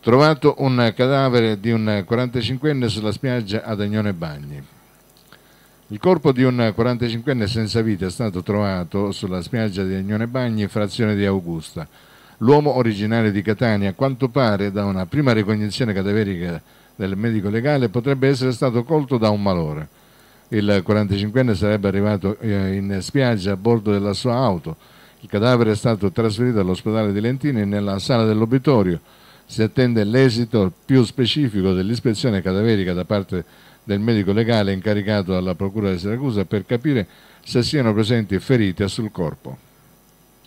Trovato un cadavere di un 45enne sulla spiaggia ad Agnone Bagni. Il corpo di un 45enne senza vita è stato trovato sulla spiaggia di Agnone Bagni, frazione di Augusta. L'uomo originario di Catania, a quanto pare da una prima ricognizione cadaverica del medico legale, potrebbe essere stato colto da un malore. Il 45enne sarebbe arrivato eh, in spiaggia a bordo della sua auto. Il cadavere è stato trasferito all'ospedale di Lentini nella sala dell'obitorio si attende l'esito più specifico dell'ispezione cadaverica da parte del medico legale incaricato dalla Procura di Siracusa per capire se siano presenti ferite sul corpo.